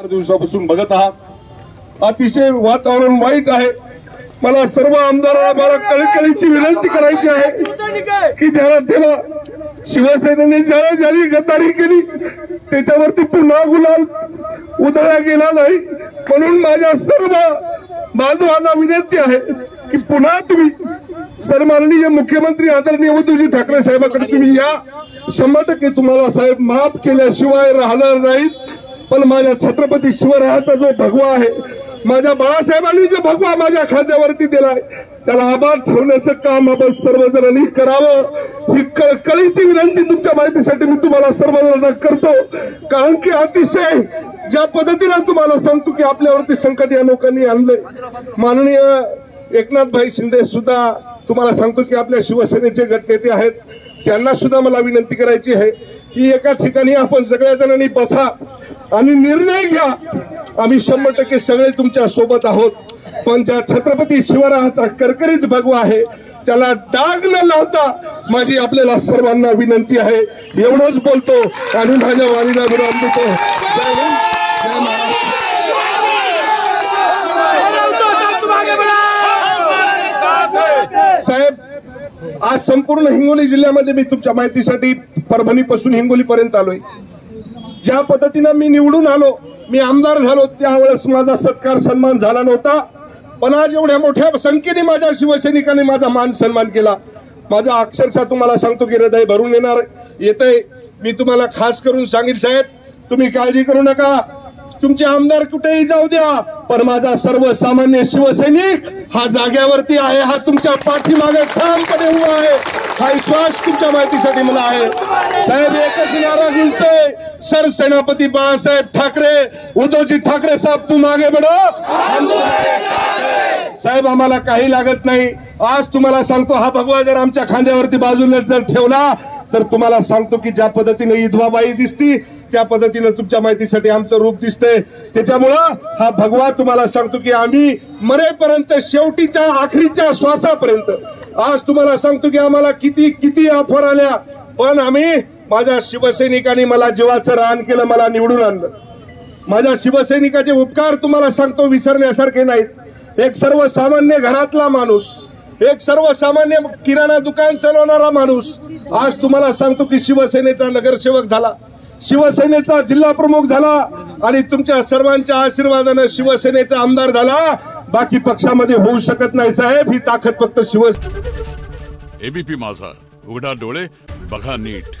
चार दिवसापासून बघत आहात. अतिशय वातावरण वाईट आहे. मला सर्व आमदारांना मला कळकळीची विनंती करायची आहे की ध्यानात ठेवा. शिवसेनेने ज्याला ज्याने गद्दारी केली त्याच्यावरती पुन्हा गुलाल उधळला गेला नाही. म्हणून माझ्या सर्व बांधवांना विनंती आहे की पुन्हा तुम्ही सन्माननीय मुख्यमंत्री आदरणीय उद्धवजी ठाकरे साहेबांकडे तुम्ही या. शंभर टक्के तुम्हाला साहेब माफ केल्याशिवाय राहणार नाहीत. पण माझ्या छत्रपती शिवरायाचा जो भगवा आहे माझ्या बाळासाहेबांनी जो भगवा माझ्या खांद्यावरती दिलाय त्याला आभार ठेवण्याचं काम आपण सर्वजणांनी करावं. ही कळकळीची विनंती तुमच्या माहितीसाठी मी तुम्हाला सर्वजणांना करतो. कारण की अतिशय ज्या पद्धतीला तुम्हाला सांगतो की आपल्यावरती संकट या लोकांनी आणलंय. माननीय एकनाथभाई शिंदे सुद्धा तुम्हाला सांगतो की आपल्या शिवसेनेचे गटनेते आहेत. त्यांना सुद्धा मला विनंती करायची आहे की एका ठिकाणी आपण सगळ्या जणांनी बसा आणि निर्णय घ्या. आम्ही शंभर टक्के सगळे तुमच्यासोबत आहोत. पण ज्या छत्रपती शिवरायाचा करकरीत भगवा आहे त्याला डाग न लावता माझी आपल्याला सर्वांना विनंती आहे. एवढंच बोलतो आणि माझ्या वाणीला विराम देतो जय हिंद, जय महाराष्ट्र. साहेब आज संपूर्ण हिंगोली जिल्ह्यामध्ये मी तुमच्या माहितीसाठी परभणीपासून हिंगोली पर्यंत आलोय. ज्या पद्धतीनं मी निवडून आलो मी आमदार झालो त्यावेळेस माझा सत्कार सन्मान झाला नव्हता. पण आज एवढ्या मोठ्या संख्येने माझ्या शिवसैनिकांनी माझा मान सन्मान केला. माझा अक्षरशः तुम्हाला सांगतो की हृदय भरून येणार. येतंय. मी तुम्हाला खास करून सांगेल साहेब तुम्ही काळजी करू नका. तुमचे आमदार कुठेही जाऊ द्या पण माझा सर्वसामान्य शिवसैनिक हा जाग्यावरती आहे हा तुमच्या पाठीमागे ठामपणे उभा आहे. हा विश्वास तुमच्या माहितीसाठी मला आहे. साहेब एकच नारा गुंतोय सर सेनापती बाळासाहेब ठाकरे उद्धवजी ठाकरे साहेब तू मागे बडो साहेब आम्हाला काही लागत नाही. आज तुम्हाला सांगतो हा भगवा जर आमच्या खांद्यावरती बाजूला जर ठेवला तर तुम्हाला सांगतो की ज्या पद्धतीने विधवाबाई दिसती त्या पद्धतीनं तुमच्या माहितीसाठी आमचं रूप दिसतंय. त्याच्यामुळं हा भगवा तुम्हाला सांगतो की आम्ही मरेपर्यंत शेवटीच्या आखरीच्या श्वासापर्यंत. आज तुम्हाला सांगतो की आम्हाला किती किती ऑफर आल्या. पण आम्ही माझ्या शिवसैनिकांनी मला जीवाचं रान केलं मला निवडून आणलं. माझ्या शिवसैनिकाचे उपकार तुम्हाला सांगतो विसरण्यासारखे नाहीत. एक सर्वसामान्य घरातला माणूस एक सर्वसामान्य किराणा दुकान चालवणारा माणूस आज तुम्हाला सांगतो की शिवसेनेचा नगरसेवक झाला. शिवसेनेचा जिल्हा प्रमुख झाला आणि तुमच्या सर्वांच्या आशीर्वादानं शिवसेनेचा आमदार झाला. बाकी पक्षामध्ये होऊ शकत नाही साहेब ही ताकद फक्त शिवसेना. एबीपी माझा. उघडा डोळे बघा नीट.